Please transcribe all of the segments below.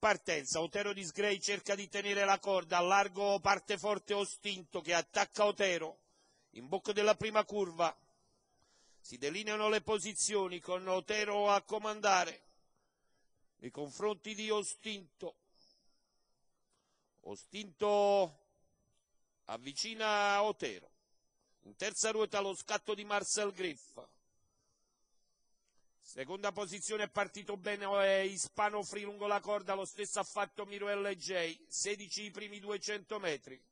partenza Otero di Sgrei cerca di tenere la corda, a largo parte forte Ostinto che attacca Otero, in bocca della prima curva si delineano le posizioni con Otero a comandare nei confronti di Ostinto. Ostinto avvicina Otero. In terza ruota lo scatto di Marcel Griff. Seconda posizione è partito bene è Ispano Free lungo la corda, lo stesso ha fatto Miro LJ, 16 i primi 200 metri.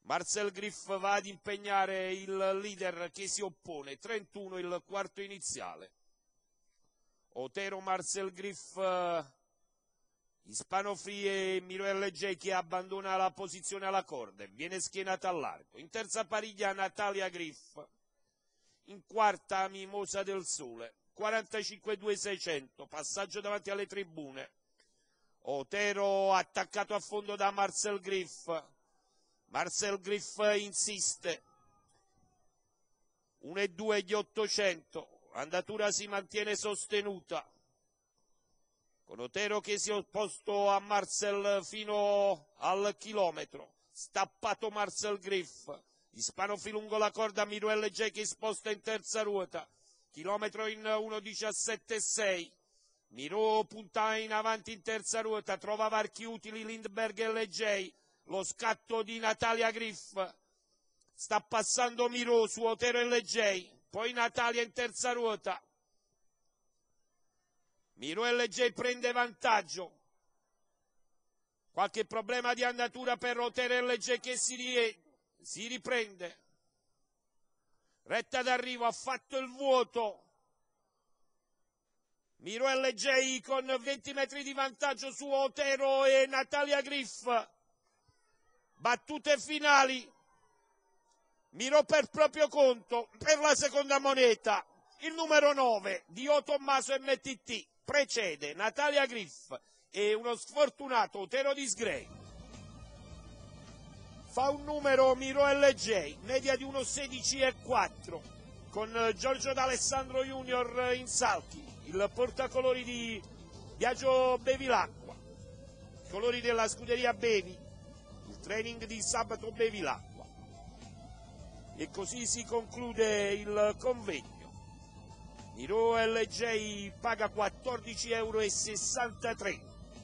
Marcel Griff va ad impegnare il leader che si oppone, 31 il quarto iniziale. Otero Marcel Griff, Ispano Free e Miro LJ che abbandona la posizione alla corda, viene schienata al largo. In terza pariglia Natalia Griff, in quarta Mimosa del Sole, 45-2-600, passaggio davanti alle tribune. Otero attaccato a fondo da Marcel Griff, Marcel Griff insiste, 1 e 2 gli 800, andatura si mantiene sostenuta, con Otero che si è opposto a Marcel fino al chilometro, stappato Marcel Griff, Ispano lungo la corda, Miruel J che sposta in terza ruota, chilometro in 1.17.6, Miro punta in avanti in terza ruota, trova varchi utili Lindbergh e LJ, lo scatto di Natalia Griff, sta passando Miro su Otero e LJ, poi Natalia in terza ruota, Miro LJ prende vantaggio, qualche problema di andatura per Otero e che si, rie, si riprende, retta d'arrivo, ha fatto il vuoto, Miro LJ con 20 metri di vantaggio su Otero e Natalia Griff, battute finali, Miro per proprio conto, per la seconda moneta, il numero 9 di O Tommaso MTT, precede Natalia Griff e uno sfortunato Otero Disgrey. Fa un numero Miro LJ, media di 1,16,4, con Giorgio D'Alessandro Junior in salti, il portacolori di Biagio Bevilacqua, colori della scuderia Bevi, training di sabato Bevilacqua. E così si conclude il convegno. Miro LJ paga 14,63 euro